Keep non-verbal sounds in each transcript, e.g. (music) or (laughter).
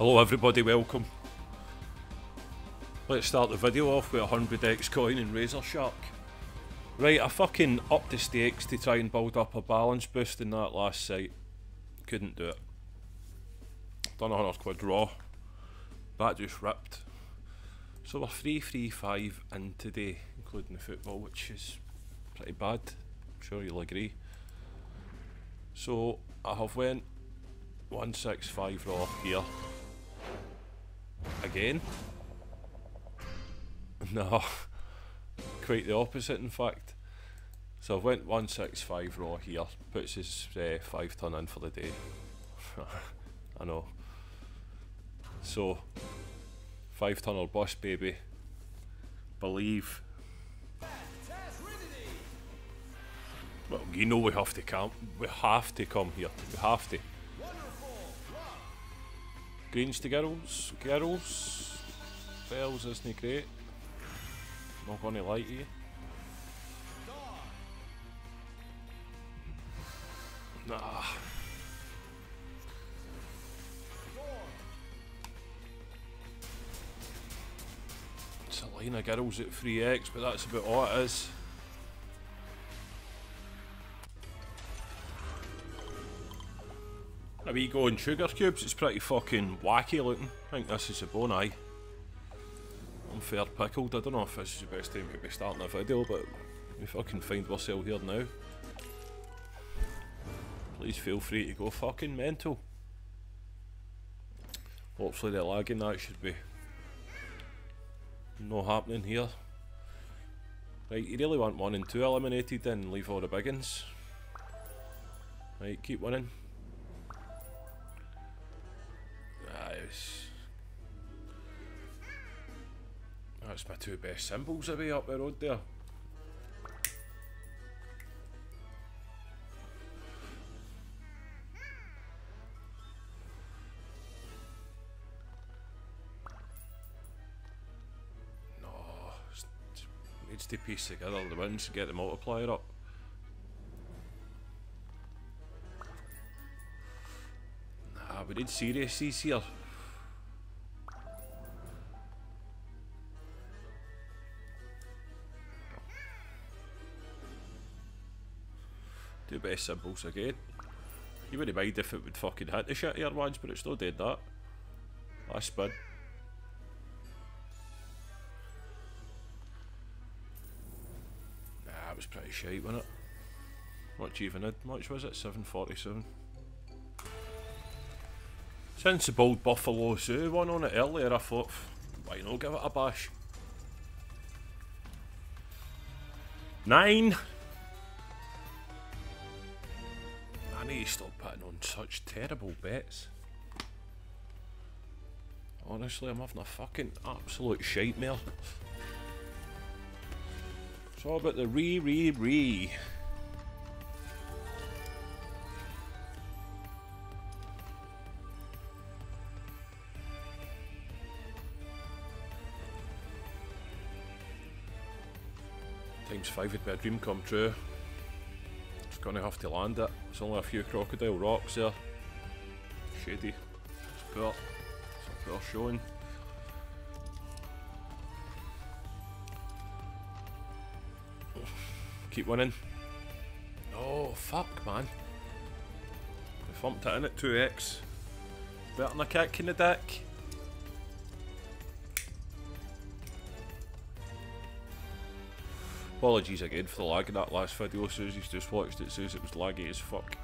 Hello everybody, welcome. Let's start the video off with a 100x coin and Razor Shark. Right, I fucking upped the stakes to try and build up a balance boost in that last site. Couldn't do it. Done a 100 quid draw. That just ripped. So we're 3 3 5 in today, including the football, which is pretty bad. I'm sure you'll agree. So I have went 165 raw here. Again. (laughs) No, quite the opposite in fact. So I've went 165 raw here, puts his uh, 5 ton in for the day. (laughs) I know. So, 5 ton or bust baby. Believe. Well, you know we have to come. We have to come here. We have to. Greens to girls. Girls. Bells isn't great. Not gonna lie to you. Nah. It's a line of girls at 3x, but that's about all it is. A wee go in sugar cubes, it's pretty fucking wacky looking. I think this is a bone eye. I'm fair pickled, I don't know if this is the best time to be starting a video, but we fucking find ourselves here now. Please feel free to go fucking mental. Hopefully the lagging that should be no happening here. Right, you really want one and two eliminated then leave all the biggins. Right, keep winning. Nice. That's my two best symbols away up the road there. No, needs to piece together the wins to get the multiplier up. Nah, we need serious C's here. Symbols again. You wouldn't mind if it would fucking hit the shit here once, but it's not did that. Last spin. Nah, it was pretty shite, wasn't it? Much even had, much was it? 747. Since the bold Buffalo Sue one on it earlier, I thought, why not give it a bash? Nine! Need to stop putting on such terrible bets. Honestly, I'm having a fucking absolute shitmare. It's all about the re re re. Times five would be a dream come true. Just gonna have to land it. It's only a few crocodile rocks there. Shady. It's poor. It's a poor showing. Keep winning. Oh, fuck, man. I thumped it in at 2x. Better than a kick in the dick. Apologies again for the lag in that last video, Susie's just watched it, says it was laggy as fuck.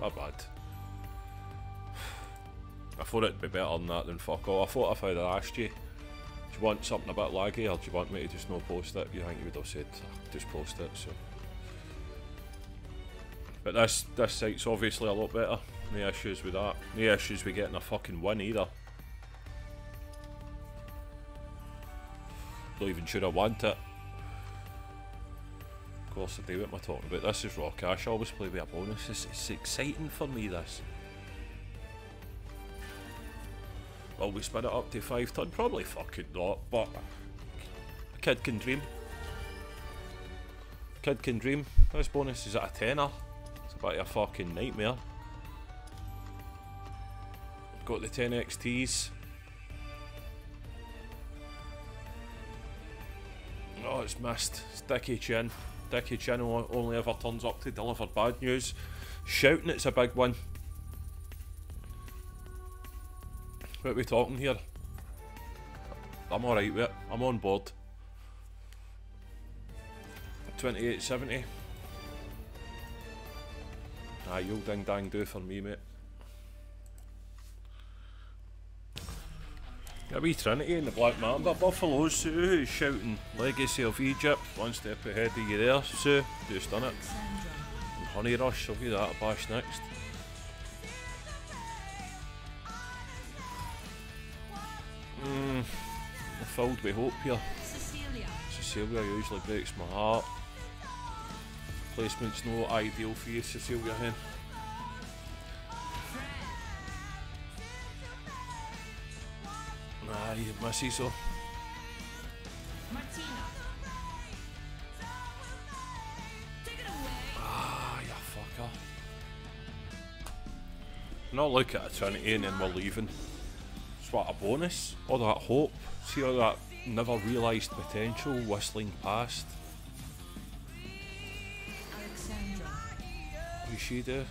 My bad. (sighs) I thought it'd be better than that than fuck all. I thought if I'd asked you, do you want something a bit laggy or do you want me to just not post it? You think you would have said, just post it, so. But this, this site's obviously a lot better. No issues with that. No issues with getting a fucking win either. Not even sure I want it. Course I do, what am I talking about? This is raw cash, I always play with a bonus. It's, it's exciting for me, this. Will we spin it up to 5 ton? Probably fucking not, but a kid can dream. Kid can dream. This bonus is at a tenner. It's about a fucking nightmare. Got the 10 XTs. Oh, it's missed. Dickie Chin. Dickie Chin only ever turns up to deliver bad news. Shouting it's a big one. What are we talking here? I'm alright with it. I'm on board. 2870. Ah, you'll ding dang do for me, mate. A wee Trinity in the Black Mamba. Buffalo Sue shouting Legacy of Egypt. One step ahead of you there, Sue. Just done it. And Honey Rush, I'll be that a bash next. Mmm. Filled with hope here. Cecilia. Cecilia usually breaks my heart. Placement's no ideal for you, Cecilia Hen. Ay, macizo. Ah, you fucker. Not look at a Trinity and then we're leaving. It's what, a bonus? All that hope? See all that never realised potential whistling past? Alexandra. What she do?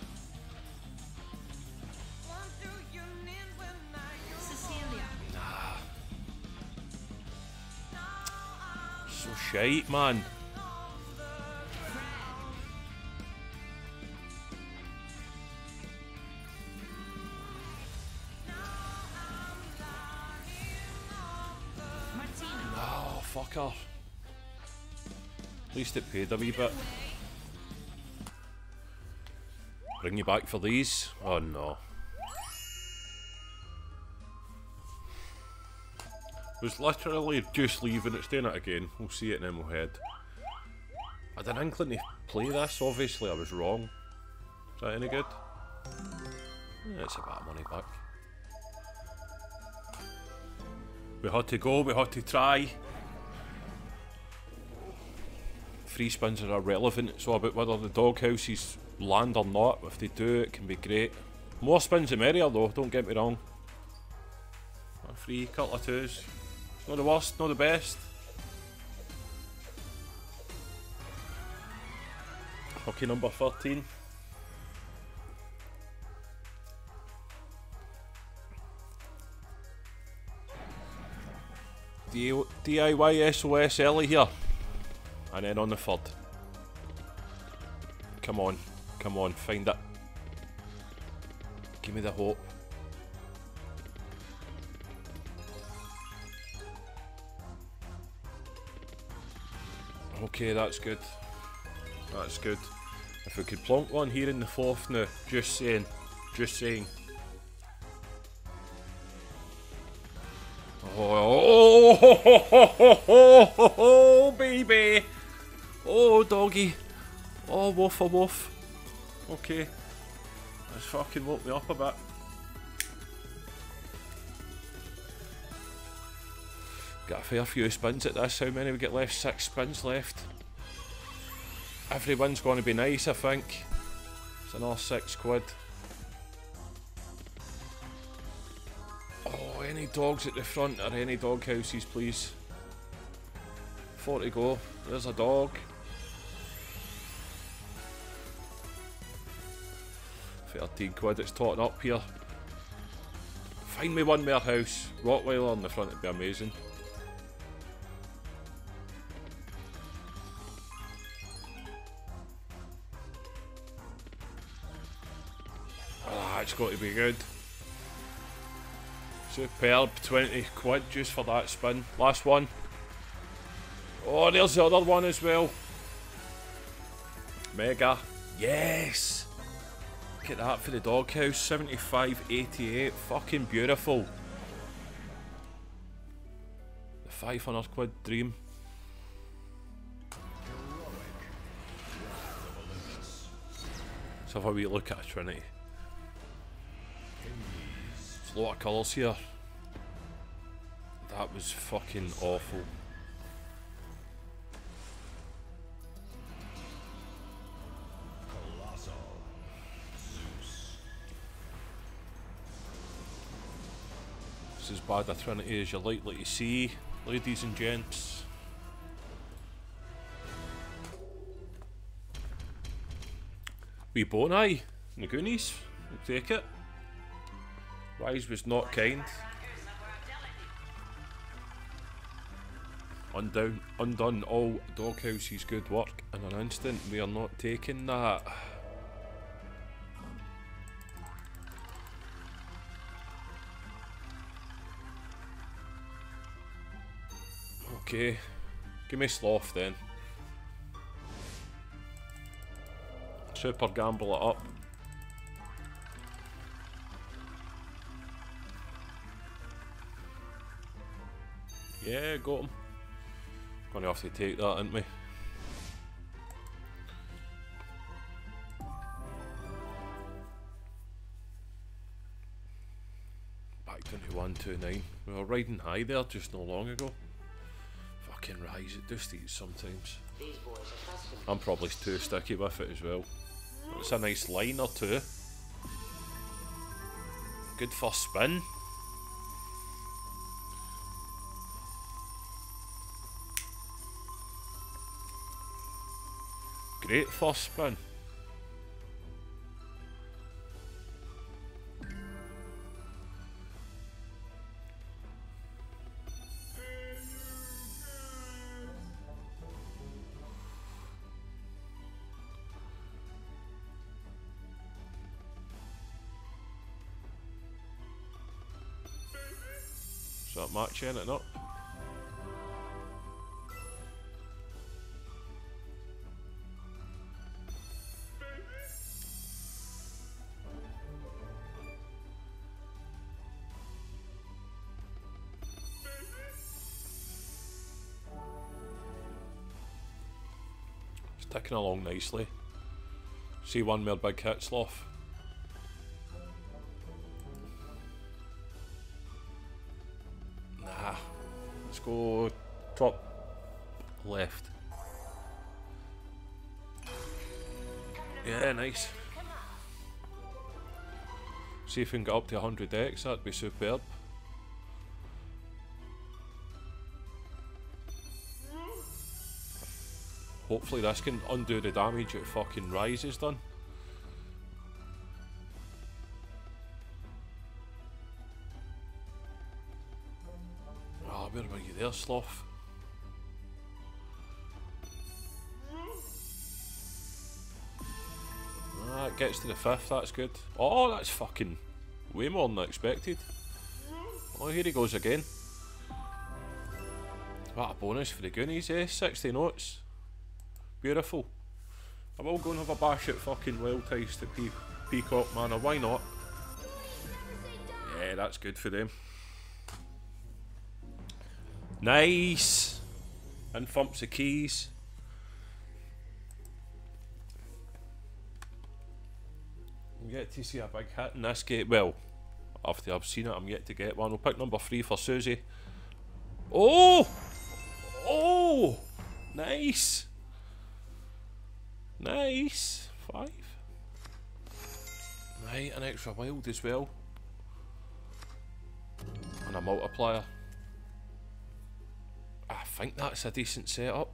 Shite, man. Oh, fuck off. At least it paid a wee bit. Bring you back for these? Oh no. Was literally just leaving it's staying it again. We'll see it and then we'll head. I had an inkling to play this, obviously I was wrong. Is that any good? Yeah, it's about money back. We had to go, we had to try. Free spins are irrelevant, it's all about whether the doghouses land or not. If they do, it can be great. More spins the merrier though, don't get me wrong. Free couple of twos. Not the worst, not the best. Okay, number 13. DIY SOS Ellie here. And then on the third. Come on. Come on, find it. Give me the hope. Okay, that's good. That's good. If we could plonk one here in the fourth now, just saying. Just saying. Oh, oh, oh, oh, oh, baby. Oh, doggy. Oh, woof a woof. Okay. Let's fucking woke me up a bit. Got a fair few spins at this. How many we get left? Six spins left. Everyone's going to be nice, I think. It's another six quid. Oh, any dogs at the front or any dog houses, please. Four to go. There's a dog. Thirteen quid. It's totting up here. Find me one more house. Rottweiler on the front would be amazing. Got to be good. Superb, 20 quid just for that spin. Last one. Oh, there's the other one as well. Mega. Yes! Look at that for the doghouse. 75.88. Fucking beautiful. The 500 quid dream. So have a wee look at Trinity lot of colours here. That was fucking awful. It's as bad a Trinity as you're likely to see, ladies and gents. We Bonai, the Goonies, will take it. Rise was not kind. Undone, undone all Doghouse's good work in an instant. We are not taking that. Okay, give me Sloth then. Super gamble it up. Yeah, got him. Gonna have to take that, aren't we? Back to 129. We were riding high there just no long ago. Fucking rise, it just eats sometimes. I'm probably too sticky with it as well. It's a nice line or two. Good for spin. Great first spin. Start matching it up. Ticking along nicely. See one more big hit, Sloth. Nah. Let's go top left. Yeah, nice. See if we can get up to 100x, that'd be superb. Hopefully this can undo the damage that fucking Rise has done. Ah, where were you there, Sloth? Ah, it gets to the fifth, that's good. Oh, that's fucking way more than I expected. Oh, here he goes again. What a bonus for the Goonies, eh? 60 notes. Beautiful. I will go and have a bash at fucking Wild Ties to Pe Peacock Manor, uh, why not? Yeah, that's good for them. Nice! And thumps the keys. I'm yet to see a big hit in this game. Well, after I've seen it, I'm yet to get one. We'll pick number three for Susie. Oh! Oh! Nice! Nice. Five. Right, an extra wild as well. And a multiplier. I think that's a decent setup.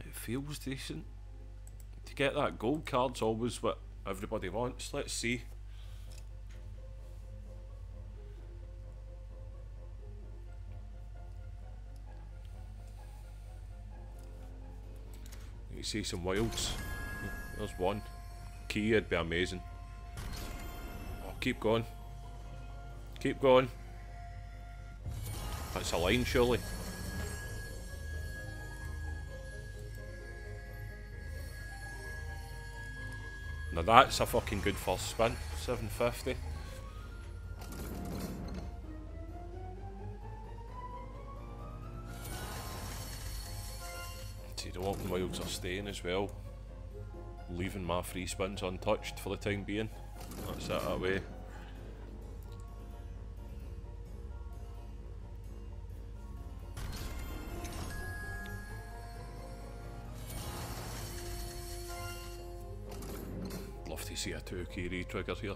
It feels decent. To get that gold card's always what everybody wants. Let's see. You see some wilds. There's one. Key would be amazing. Oh, keep going. Keep going. That's a line, surely. Now that's a fucking good first spin. 750. Wilds are staying as well. Leaving my free spins untouched for the time being. That's it that way. Love to see a 2k re-trigger here.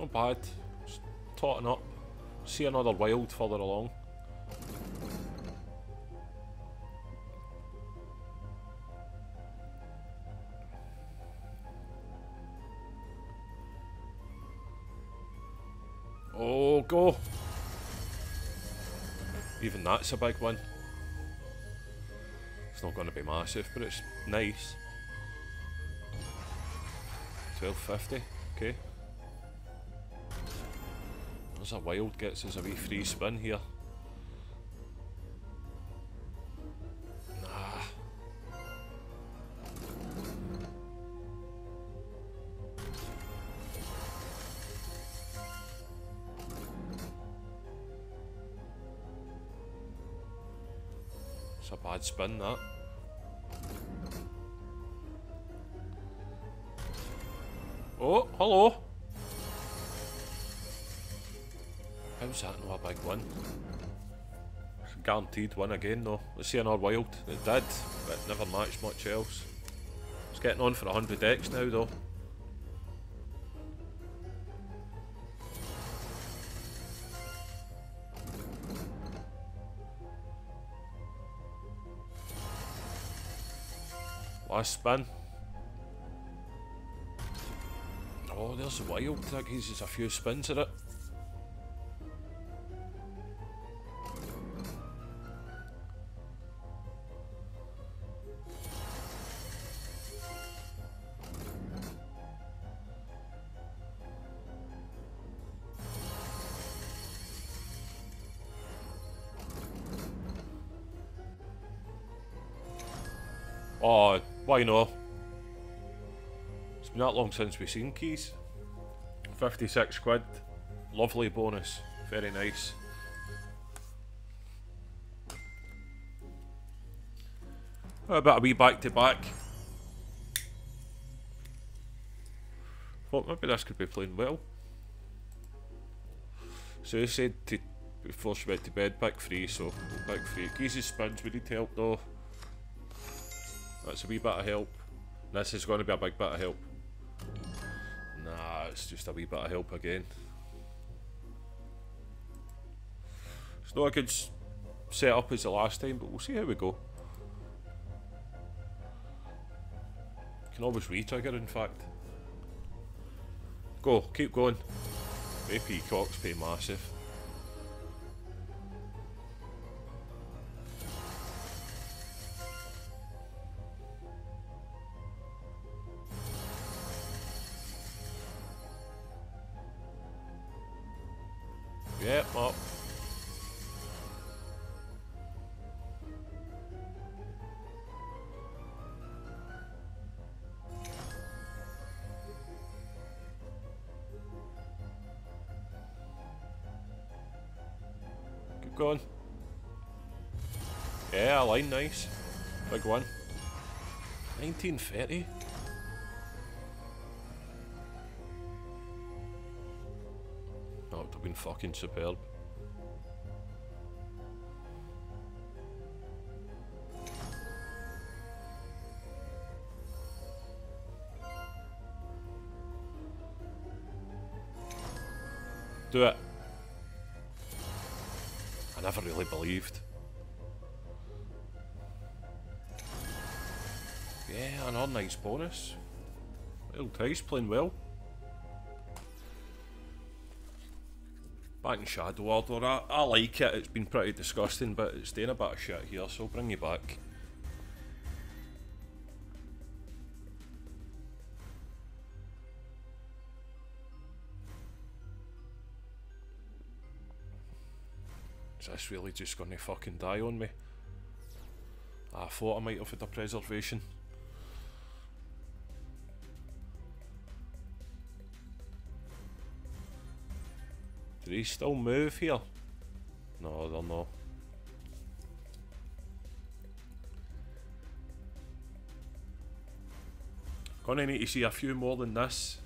Not bad. Just totting up. See another wild further along. Oh, go! Even that's a big one. It's not going to be massive, but it's nice. 1250, okay. There's a wild gets us a wee free spin here. Nah. It's a bad spin that. Oh, hello. How's that not a big one? Guaranteed win again though. Let's see another wild. It did, but never matched much else. It's getting on for 100x now though. Last spin. Oh, there's a wild. That gives us a few spins at it. Why not? It's been that long since we've seen keys. 56 quid. Lovely bonus. Very nice. How about a wee back to back? Thought maybe this could be playing well. So he said to before she went to bed, pick three, so pick three. Keys' spins, we need to help though. That's a wee bit of help. This is going to be a big bit of help. Nah, it's just a wee bit of help again. It's not a good setup as the last time, but we'll see how we go. Can always re-trigger, in fact. Go, keep going. AP Cox pay massive. Yeah, line nice. Big one. 1930. That would have been fucking superb. Do it. I never really believed. Yeah, another nice bonus. Little Tice playing well. Back in Shadow Order, I, I like it, it's been pretty disgusting, but it's doing a bit of shit here, so bring you back. Is this really just gonna fucking die on me? I thought I might have had a preservation. They still move here? No, they're not. Gonna need to see a few more than this.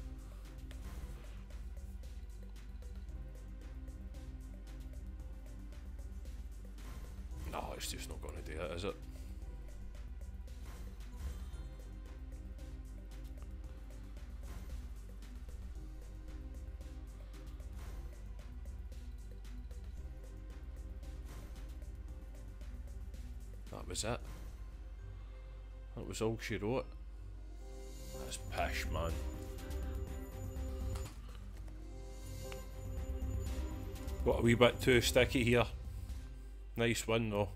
Was it. That was all she wrote. That's pish, man. Got a wee bit too sticky here. Nice win though.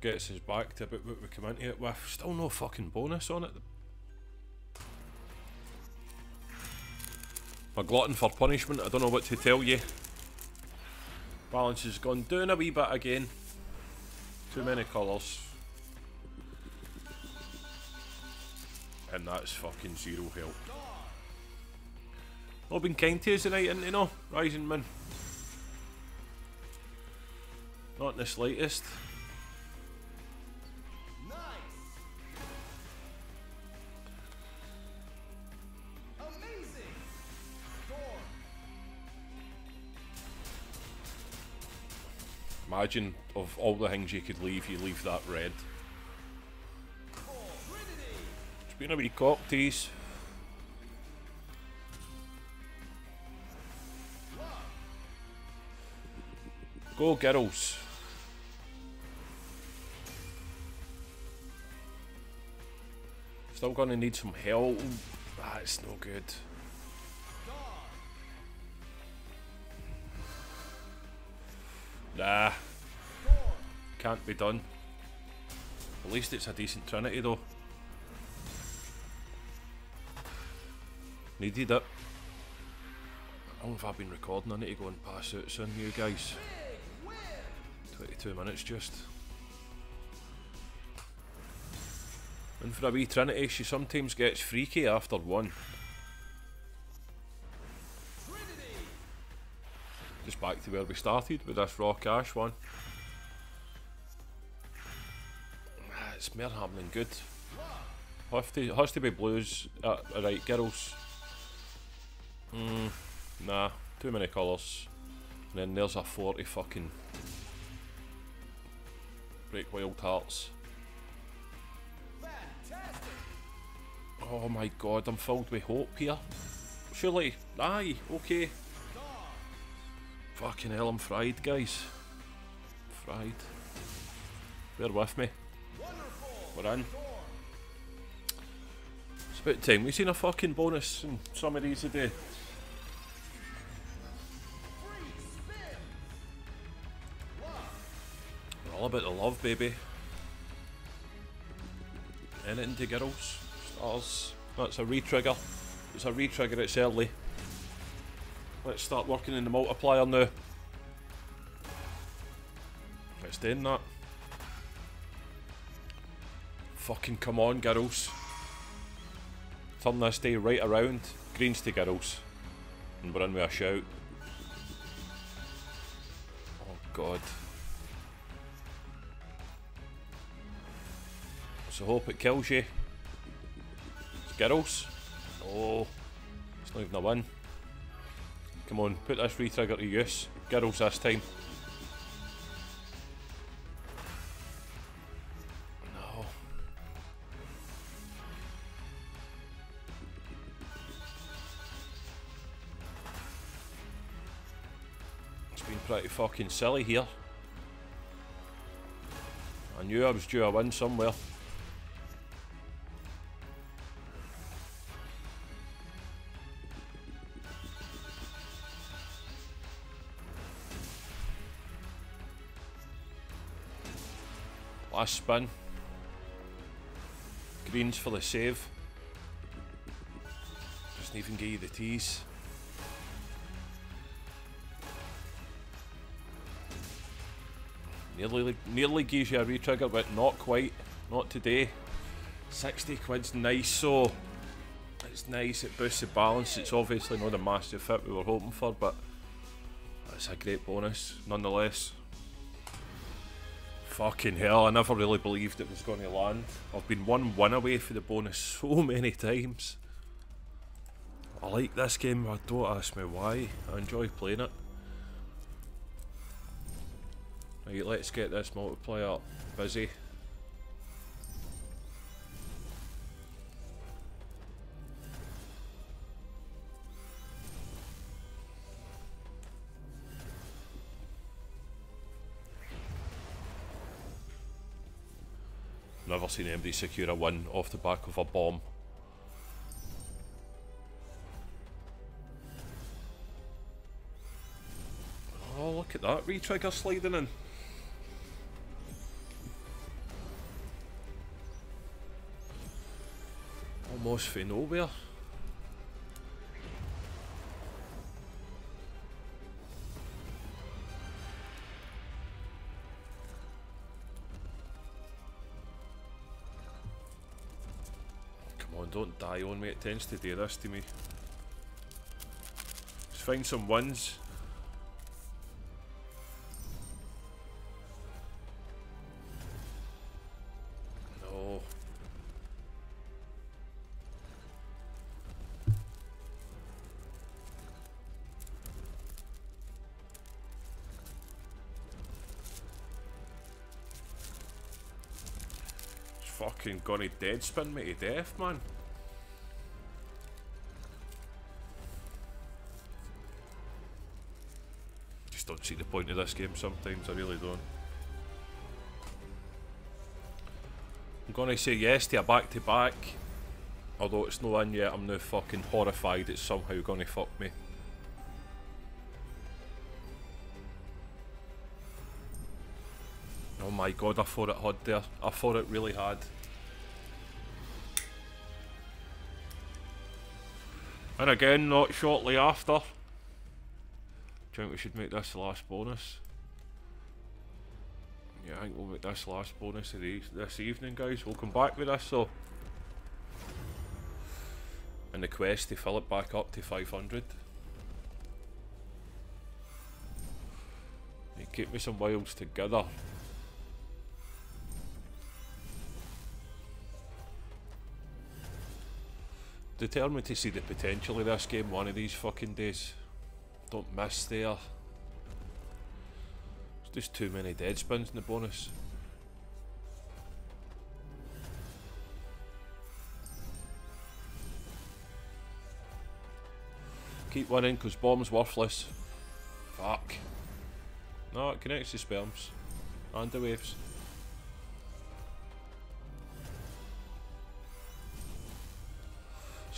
Gets us back to about what we come into it with. Still no fucking bonus on it. My glutton for punishment, I don't know what to tell you. Balance has gone down a wee bit again. Too many colours. And that's fucking zero help. Not been kind to us tonight, and you know, Rising Man. Not in the slightest. Imagine of all the things you could leave, you leave that red. It's been a wee cock tease. Go girls. Still gonna need some help. Ah, That's no good. Nah. Can't be done. At least it's a decent Trinity though. Needed it. I don't know if I've been recording? I need to go and pass out soon, you guys. 22 minutes just. And for a wee Trinity, she sometimes gets freaky after one. Just back to where we started with this raw cash one. It's more happening good. Have to, has to be blues. Uh, right, girls. Mm, nah, too many colours. And then there's a 40 fucking break wild hearts. Oh my god, I'm filled with hope here. Surely, aye, okay. Fucking hell, I'm fried, guys. Fried. Bear with me. We're in. It's about time We've seen a fucking bonus in some of these today. We're all about the love, baby. Anything to girls. Stars. That's a re-trigger. It's a re-trigger, it's early. Let's start working in the multiplier now. Let's do that. Fucking come on, girls. Turn this day right around. Greens to girls. And we're in with a shout. Oh god. So hope it kills you. Girls. Oh, it's not even a win. Come on, put this re-trigger to use. Girls this time. Fucking silly here. I knew I was due a win somewhere. Last spin. Greens for the save. Doesn't even give you the tees. Nearly, nearly gives you a retrigger, but not quite. Not today. 60 quid's nice, so it's nice, it boosts the balance. It's obviously not a massive fit we were hoping for, but it's a great bonus nonetheless. Fucking hell, I never really believed it was going to land. I've been one win away for the bonus (laughs) so many times. I like this game, I don't ask me why. I enjoy playing it. Right, let's get this multiplier busy. Never seen anybody secure a win off the back of a bomb. Oh, look at that re-trigger sliding in. Almost for nowhere. Come on, don't die on me. It tends to do this to me. Let's find some wins. Gonna dead spin me to death, man. Just don't see the point of this game sometimes, I really don't. I'm gonna say yes to a back to back. Although it's no in yet, I'm now fucking horrified it's somehow gonna fuck me. Oh my god, I thought it had there. I thought it really had. And again, not shortly after. Do you think we should make this the last bonus? Yeah, I think we'll make this last bonus of these this evening, guys. We'll come back with this, so. And the quest to fill it back up to 500. You keep me some wilds together. Determined to see the potential of this game one of these fucking days. Don't miss there. There's just too many dead spins in the bonus. Keep winning because bomb's worthless. Fuck. No, it connects to sperms. And the waves.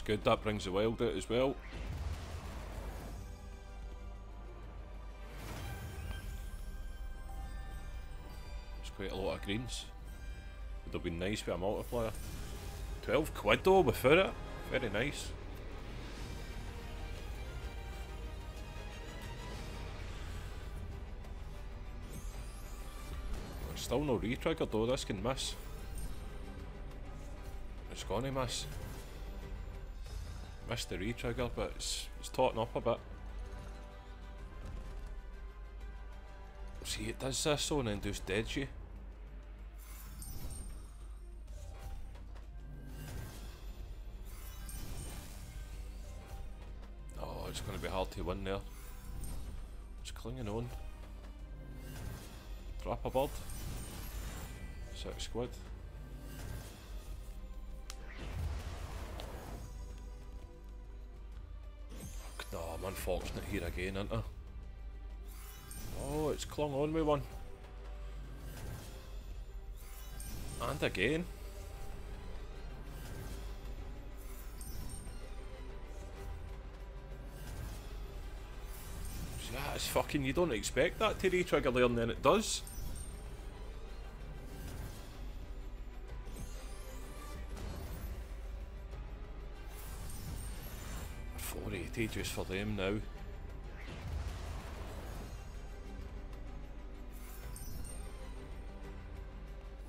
It's good, that brings the wild out as well. It's quite a lot of greens. Would have been nice with a multiplier. 12 quid though without it. Very nice. Still no re-trigger though, this can miss. It's gonna miss. Missed the re-trigger, but it's, it's taughting up a bit. See, it does this so and then just deads you. Oh, it's going to be hard to win there. It's clinging on. Drop a bird. Six squid. Unfortunate here again, aren't I? Oh, it's clung on with one. And again. Yeah, it's fucking, you don't expect that to re-trigger there and then it does. 480 just for them now.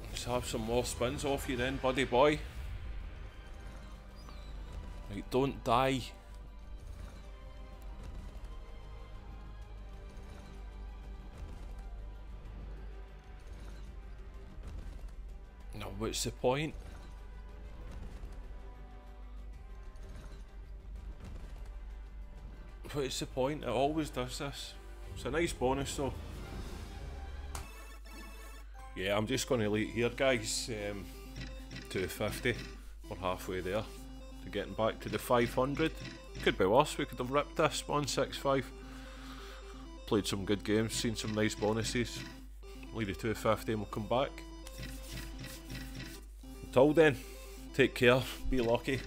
Let's have some more spins off you then, buddy boy. Right, don't die. Now, what's the point? What's the point? It always does this. It's a nice bonus though. Yeah, I'm just going to leave here guys. Um, 250. We're halfway there to getting back to the 500. Could be worse, we could have ripped this 165. Played some good games, seen some nice bonuses. Leave the 250 and we'll come back. Till then, take care, be lucky.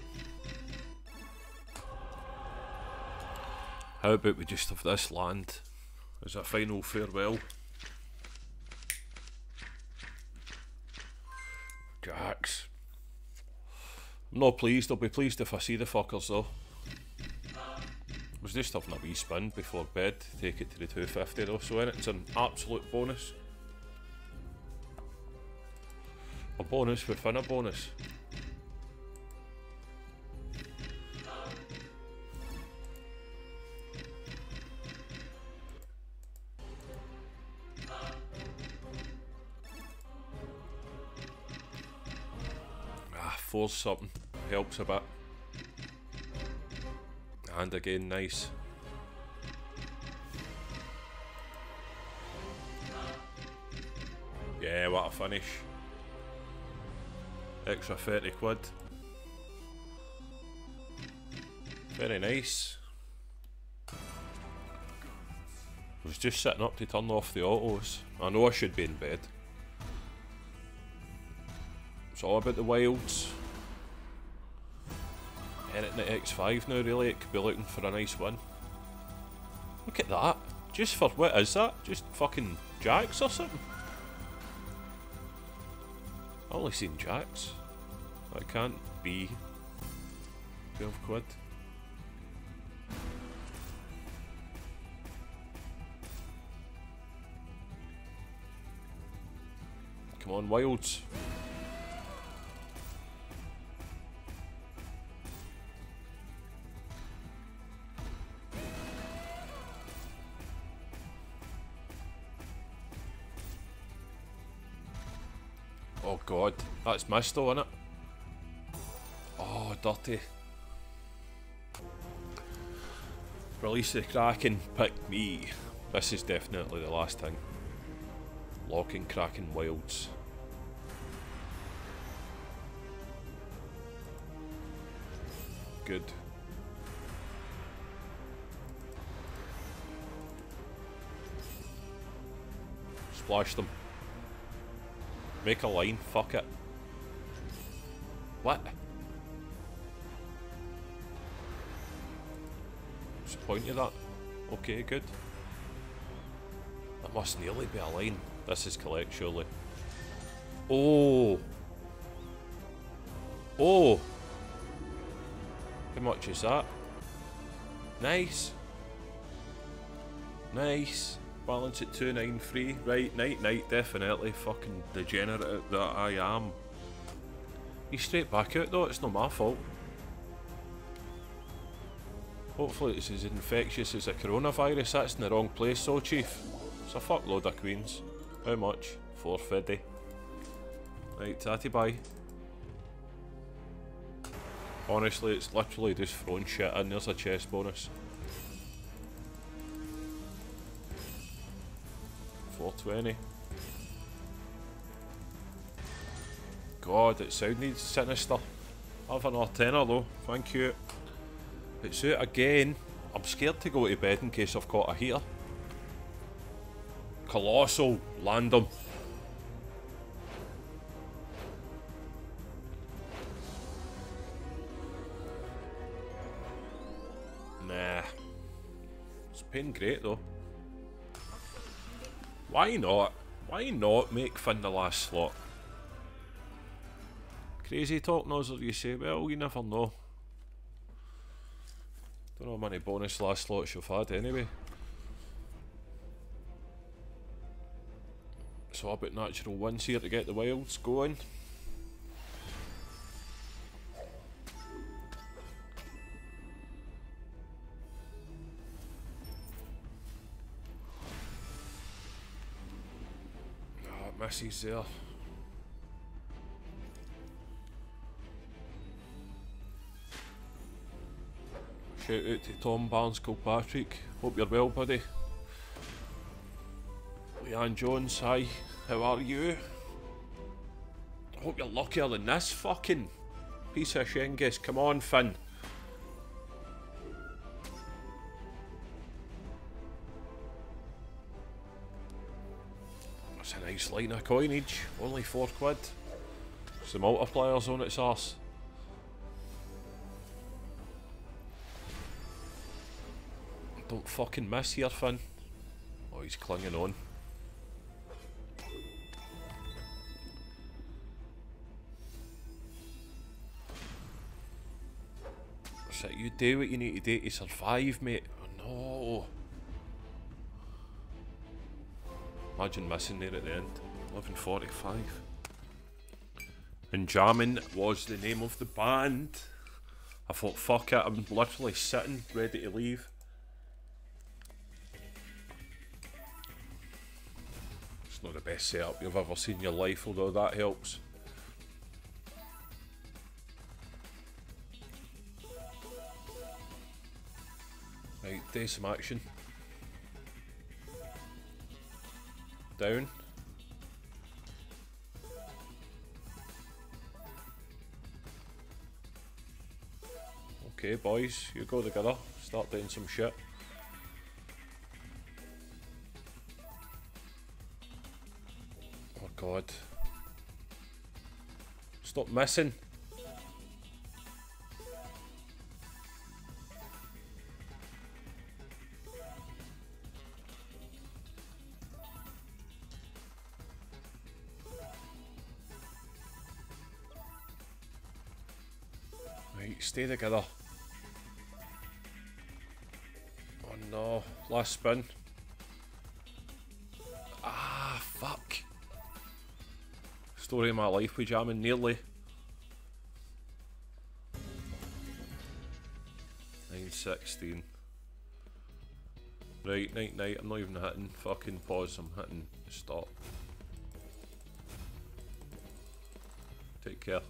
How about we just have this land as a final farewell? Jacks. I'm not pleased, I'll be pleased if I see the fuckers though. I was just having a wee spin before bed to take it to the 250 though, so it's an absolute bonus. A bonus within a bonus. Something. Helps a bit. And again, nice. Yeah, what a finish. Extra 30 quid. Very nice. I was just sitting up to turn off the autos. I know I should be in bed. It's all about the wilds. Anything at X5 now really, it could be looking for a nice win. Look at that. Just for, what is that? Just fucking jacks or something? I've only seen jacks. That can't be 12 quid. Come on, wilds. That's missed though, innit? Oh, dirty. Release the Kraken, pick me. This is definitely the last thing. Locking Kraken Wilds. Good. Splash them. Make a line, fuck it. What? What's the point of that? Okay, good. That must nearly be a line. This is collect, surely. Oh! Oh! How much is that? Nice! Nice! Balance at 293. Right, night, night, definitely. Fucking degenerate that I am. He's straight back out though, it's not my fault. Hopefully it's as infectious as a coronavirus. That's in the wrong place, so chief. It's a fuckload of queens. How much? 450. Right, tatty bye. Honestly, it's literally just throwing shit and There's a chest bonus. 420. God, it sounded sinister. Have another tenner though, thank you. It's out again. I'm scared to go to bed in case I've caught a heater. Colossal, land him. Nah. It's paying great though. Why not? Why not make fun the last slot? Crazy talk Nozzer, you say? Well, you never know. Don't know how many bonus last slots you've had anyway. So about natural wins here to get the wilds going. Ah, Messy's there. Shout out to Tom Barnes Kilpatrick. Hope you're well, buddy. Leanne Jones, hi. How are you? Hope you're luckier than this fucking piece of Shengus. Come on, Finn. That's a nice line of coinage. Only four quid. Some multipliers on its arse. Don't fucking miss here, Finn. Oh, he's clinging on. So you do what you need to do to survive, mate. Oh no. Imagine missing there at the end. 11.45. And Jamming was the name of the band. I thought, fuck it, I'm literally sitting, ready to leave. Not the best setup you've ever seen in your life, although that helps. Right, do some action. Down. Okay, boys, you go together. Start doing some shit. God. Stop missing. Right, stay together. Oh no, last spin. Story of my life with jamming nearly. Nine sixteen. Right, night night, I'm not even hitting fucking pause, I'm hitting stop. Take care.